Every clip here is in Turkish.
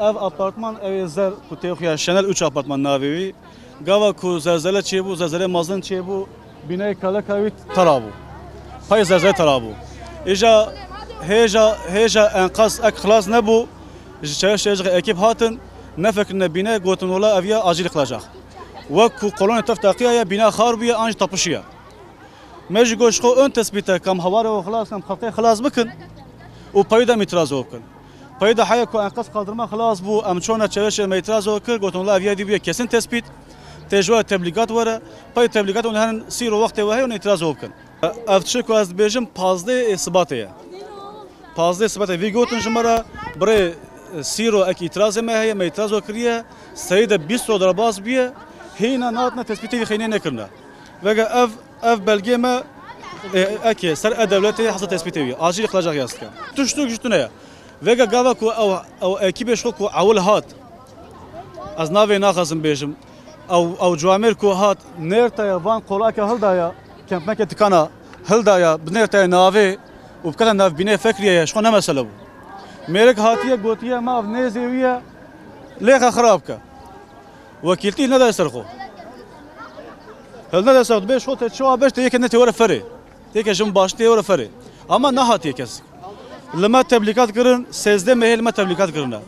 Ev apartman ev zer kutuyu ya şenel 3 apartman navivi. Gava ku zerzele çebu zerzele mazın çebu bine kala kavit tarabu. Pay zerzele tarabu. İja heja heja enkaz ek hlas ne bu. Çeşe ekip hatın ne fikrine bine gotun ola ev acil kılacak. Ve ku kolon teftakiya ya bina harbiye anj tapışıya. Mecgoşko ön tespite kam havara ve hlas kam halkaya hlas bakın. O payı da mitiraz bakın. پایدا حیا کو انقاذ قادرما خلاص بو ام چونه چوش میتراز وکر گوتون لا اویا دی بیا کسین تثبیت تجوا تبلیغات وره پای تبلیغات اون هن سیر وقت و هی اعتراض وکن افتش کو از بیجم 15 اثباته 15 اثباته وی گوتن جمرا بره سیرو اک اعتراض ما هي ما اعتراض وکریه سید 20 دلار باز بیه هینا ناتنا تثبیتی وی خینه نکرنا وگا اف اف belge ما اکی سر دولتی حصل تثبیتی وی acil kılacak yastık. Tuştu güçtüne ya. Vega gava ku او او ekibe şu ku avul hat. Az nave naxazım bejim. او او جوامر ku hat nerta ya van kolaka hılda ya. Kempeke tıkana hılda ya. Nerta ya nave و بكذا ناف بناء فكرية شو أنا مسألة بو ميرك هاتية قوتية ما في نيزيوية ليخا خرابك وكيلتي ندا يسرخو هل ندا يسرخو بيش خو تشوا بيش تيك نتي ورا فري تيك جم باش تي ورا فري أما نهاتي كس لما تبليكات كرن سيزده مهل ما تبليكات كرنا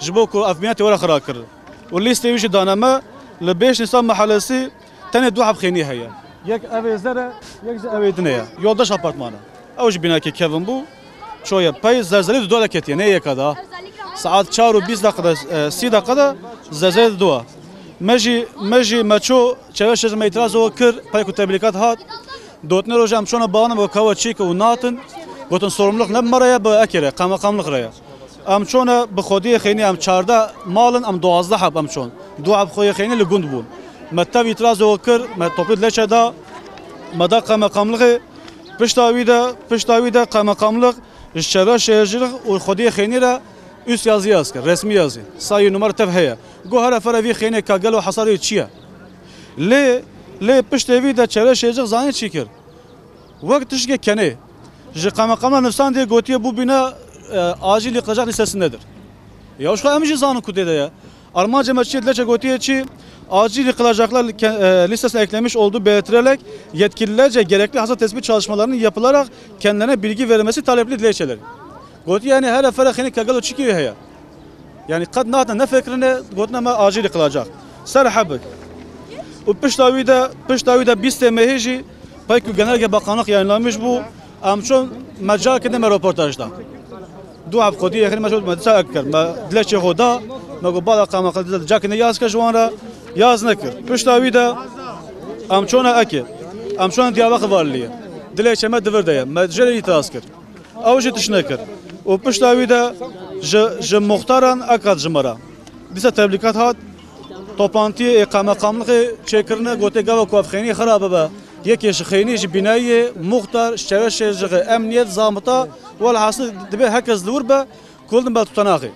جبوكو أفمياتي ورا خراب كرن واللي استويش دانا ما لبيش نسام محلسي تاني دو حب خيني هيا يك أبي زرع يك أبي دنيا يودش أبارتمانا أوج بناكي كيفن بو شوية باي زلزلة دو لكتيا نية كذا ساعات 4 و 20 دقيقة 30 دقيقة زلزلة دو مجي مجي ماتشو چوش ما اعتراض وكر باي تبلیغات هات دوتنه روز هم شونه بانم و کاوا چیک و ناتن گوتن sorumluluk ne maraya bu ekere kamakamlık raya am çona bi xodiye xeyni am çarda malın am doğazda hab am çon dua bi xoye xeyni li gund bun metav itiraz o kir me toplit leçe da mada kamakamlığı piştavi de piştavi de kamakamlık şera şehircilik و خودی خینی را üst yazı yaz kir resmi yazı sayı numara tev heye go hara fara vi xeyni kagel و hasarı çiye لی لی پشت وی د چره شیجق زانی چی کر وقت Ji qemeqema nifsan diye gotiye bu bina e, acil yıkılacak listesindedir. Ya şu emici zanı kudede ya. Arma cemaççi dileçe gotiye çi acil yıkılacaklar e, listesine eklemiş olduğu belirtilerek yetkililerce gerekli hasat tespit çalışmalarının yapılarak kendilerine bilgi verilmesi talepli dilekçeler. Gotiye yani her efere hini kagalı çıkıyor ya. Yani kad nahtına ne fikrine gotnama acil yıkılacak. Serhabık. O pış davide pış davide 20 mehiji Peki Genelge Bakanlık yayınlamış bu. بو امچون مجال کنه من رپورتاج ده دو هفت خودی اخیر مشهود مدرسه اکر ما دلش خدا مگو بالا قام قد جا کنه یاز که جوان را یاز نکر پشتاوی ده امچون اکی امچون دیابق والیه دلش ما دور ده مجال itiraz کر اوجی تشنه کر و پشتاوی ده ج ج مختاران اکاد جمرا دیسا تبلیغات هات toplantı kaymakamlığı çekirine gote gava kuafxeni xarabe be yekê ji xênî ji binayê muxtar şewe şêrjixê emniyet zamita wal hasıl dibe herkes li wir be kuldin bel tutanaxê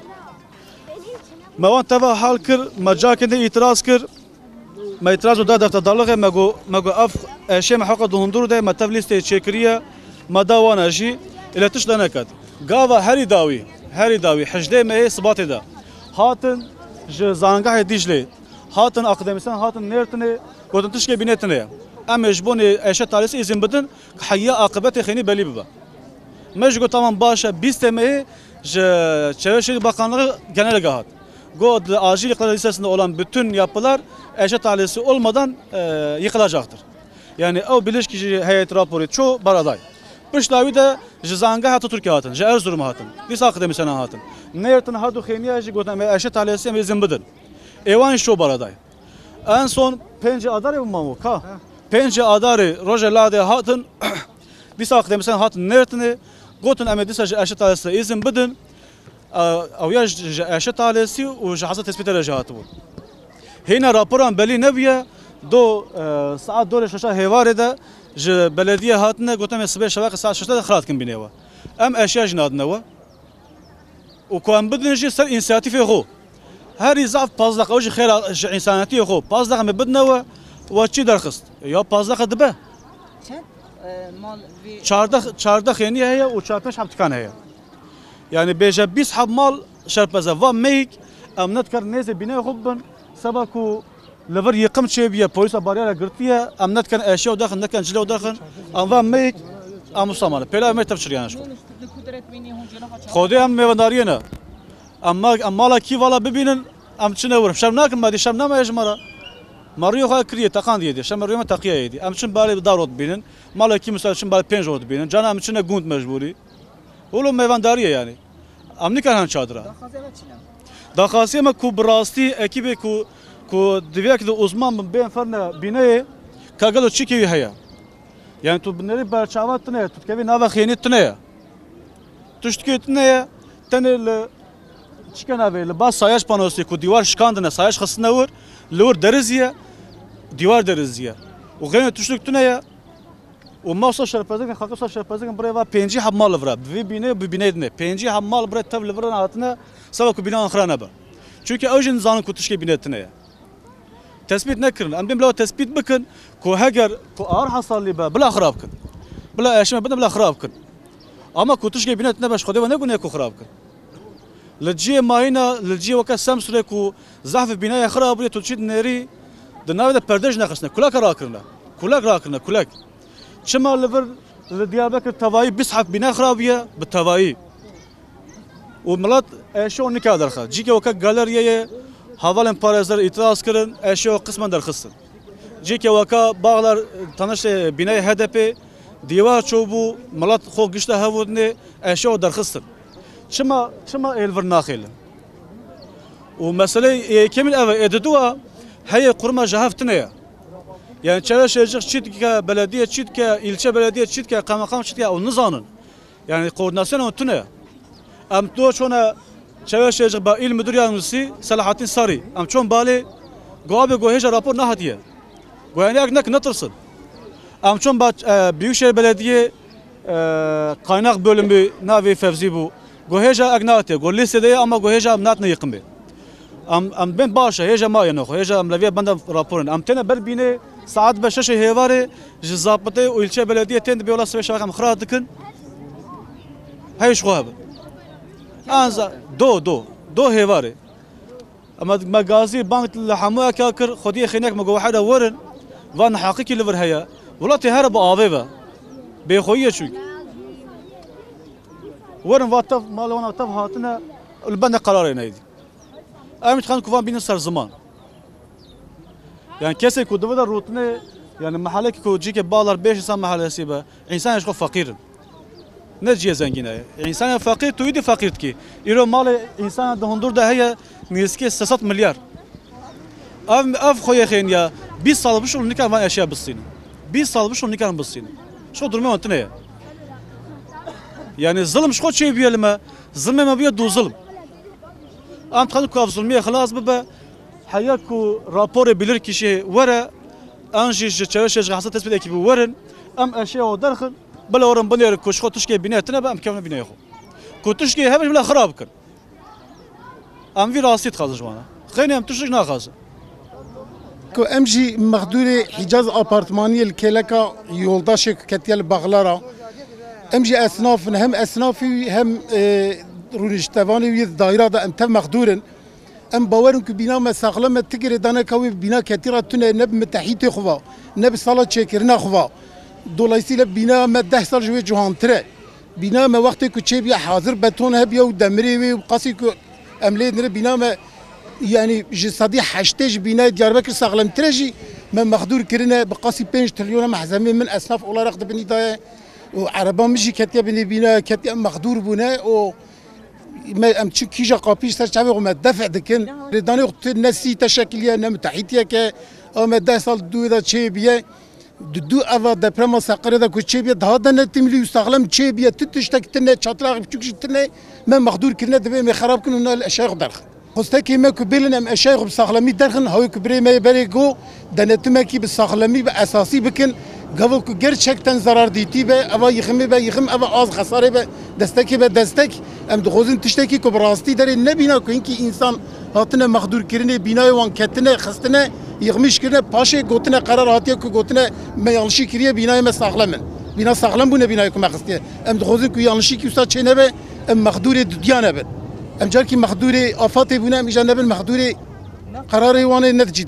me wan teva hal kir me cakê de îtiraz kir me îtiraz da defterdarlığê me got me got ev eşê me heqa duhundur de me tev lîsteyê çêkiriye me da wan jî ile tiş de neket gava herî dawî herî dawî hejdê mehê sibatê de hatin ji em mecbuni eşe talisi izin bidin hayya akıbeti xeni belli bibe mecgo tamam başa biz temeyi Çevre Şehir Bakanlığı genel gahat. Go acil yıkılar olan bütün yapılar eşe talisi olmadan e, yıkılacaktır. Yani o bilişki heyet raporu çoğu baraday. Pişlavi de jizanga hatı Türkiye hatın, ji Erzurum hatın, lisa akademisyen hatın. Nertin hadu xeniya ji gotin eşe talisi izin bidin. Evan şu baraday. En son pence adarı mı mamu ka? پنج آداری روز لاده هاتن. دیس آخر اقدامسن هاتن نرتنه. گوتن امید دیس اشت تالسی ایزن بدن. آه، أو یا اشت تالسی و جحظه تثبیت رجعات بود. هینا راپوران بلی نبیه. دو آه، ساعت دو رشته هیواره ده. ج بلدیه هاتنه. گوتن مسیب شبه ساعت شش ششتا خرات کن بینه و ام اشیا جناد نوا و کام بدن جی سر انسیاتیف خو. هر یزاف پازدق اوج خیر انسانیتی خو. پازدق می بدن نوا چی درخست یا پازدق دبه Çend e, mal ve çardak çardak yeni heye o çarpış hap tıkan heye yani beje biz hab mal şerpeze va meyik em netkar nêzê bînê xwe bin seba ku li vir yêqim çêbiye polîsa baryara girtiye em netkin eşya û dexin nekin cilê û dexin em va meyik em Müslümanê pêla em ê tev çiriyane xwe kudret bini hon jena haçan. Xwedê em mêvendariyê ne em şem Mariyo xwe kiriye teqan diye şem me teqiye yêdî em çin balê dar rot bînin malekî misal çin balê pênc rot bînin cana em çine gund mecburî Oğlum mêvendariye yani em çadira Daxwaze ve çinem. Daxasiye me ku bi rastî ekîbê ku ku diviyek de uzman bin bên ferne bîneyê ka gelo çi kevî heye yani tu binêrî berçava tune tu dikevî nava xênî tune ye tu ji dikê tune ye tenê li çike navê li bas sayaş panosê ku dîwar şikandine sayaş xistine wir li wir deriziye dîwar deriziye û xênê tuştuk tune ye û masa şerpezekin xaqisa şerpezekin birê va pêncî heb mal li vir e bi vê bînê bi bînê dine pêncî heb mal birê tev li vir hatine sava ku bîna xira nebe çünkü ew jî nizanin ku tişkê bînê tune ye tespit nekirin em dên bila tespit bikin ku heger ku ağır hasarlî be bila xirab kin bila eşime bine bila xirab kin ama ku tişkê bînê tune be ji xwedê ve negûne ku li ciyê mayîna li ciyê weke semsûrê ku zehfê bînayê xirab bûye tu çî nêrî di navê de perde jî nexistine kulek rakirine. Kulek rakirine kulek. Çima li vir li Diyarbekir tevayî bîst heft bîne xirabiye bi tevayî. Û milat eşo nika derxe. Cîkê weke galeriyeye havalên parêzler îtiraz kirin eşo qismen derxistin. Cîkê weka bağlar tanişê bîneyê HDP dîwar çûbû milat xwe gişte hevûdinê eşo derxistin. Çima çima êlvir naxêlin? Û meselê yekemîn ev ê diduwa heye hev tune ye yani çevre şehircilik çit dike, belediye çit dike, ilçe belediye çit dike, kaymakam çit dike, o nizanin. Yani koordinasyon o tune. Em tu çona çevre şehircilik ba il müdür yardımcısı Selahattin Sarı. Em çon bali goabe goheja rapor ne hadiye. Goyani ak nek netırsın. Em çon ba e, Büyükşehir Belediye e, kaynak bölümü navi fevzi bu. Goheja ak ne hatiye. Go listede ama goheja am nat ne yıkım be. ام ام بن باشا هيجا ما ينخو هيجا ام لوي بند راپورن ام تنه بل بینه ساعت به شش هیواره جزابطه و الچه بلدیه تند به ولاس شبکه ام خراد دکن هیش انزا دو دو دو هیواره اما مغازي بانك لحمو اكاكر خدي خينك مغو حدا ورن وان حقيقي لور هيا ولا ولاتي هرب آويبا بخويه شو ورن واتف مالونا واتف هاتنا البند قرارين هيدي Emin kan kuvan binin ser zaman. Yani kese ku da rutine yani mahalle ki ku cike bağlar 5 insan mahallesi be. İnsan yaşko fakirin. Ne ciye zengine. İnsan ya fakir tu idi fakir ki. İro malı insan da hundur da heye niski 6 milyar. Ev ev khoye khen ya 20 sal bu şunu nikah van eşya bısın. 20 sal bu şunu nikah bısın. Şu durumu antine ya. Yani zulüm şu şey biyelim. Zulme ma biye du zulüm. ام تخلو كاف ظلمية خلاص ببا حياكو رابور بلر كيشي ورا انجي جتشاوش غاسة تثبت اكيب ورن ام اشياء ودرخن بلا ورن بنير كوش خو تشكي بنيتنا بام كمنا بنيخو كو تشكي هبش بلا خراب كن ام في راسيت خاز جوانا خيني ام تشك ناخاز کو ام جی مخدور حجاز آپارتمانی الکلکا یولداش کتیل باغلارا ام جی اسناف هم اسنافی هم رونشتوانی وی دایره ده امتف مخدورن أم باورم که بنا مساقلم تگر دانه کوی بنا کتیرا تون نب متحیت خوا نب سالا چکرنا خوا. دولایسی لب بنا ما ده سال جوی جهان تره بنا ما وقت که چه بیا حاضر بتون هبیا و دمری و قاسی بنا ما يعني جسدي حشتج بناء ديار بكر ساغلم ترجي من مخدور كرنا بقاسي 5 تريليون محزمين من اسناف أولا رقد بني و وعربه مجي كتيا بني بنا كتيا مخدور بناء و ما امتشي كي جا قابيش تشعبي وما دفع دكن نعم. ريداني وقت نسي تشكيليه نم تحيتيه كه اما ده سال دو إذا شي بيه دو اوا دپرما سقره ده کوچه بیا ده ده نتملی استقلام چه بیا تتش تک تنه چاتلاق چوکش تنه ما مخدور كنا دبه می خراب كنا نه الاشیخ درخ خسته کی مکو بلن ام نعم، اشیخ بسقلمی درخن هوی ما می بری گو ده نتمکی بسقلمی به اساسی بکن gavuk gerçekten zarar dîtî be eva yiximî be yixim eva az xesarê be destekê be destek. Em dixwazin tiştekî ku bi rastî derê nebîna ku? Hinkî insan hatine mexdûrkirinê bînayê wan ketine xistine yixmiş kirine paşê gotine karar hatiye ku gotine me yanlışî kiriye bînayê me saxlem in bîna saxlem bûne bînayê ku me xistiye em dixwazin ku yanlışî ki wisa çêne be em mexdûrê dudiya nebin em carkî mexdûrê afatê e bûne em îja nebin mexdûrê kararê wanê e nedicî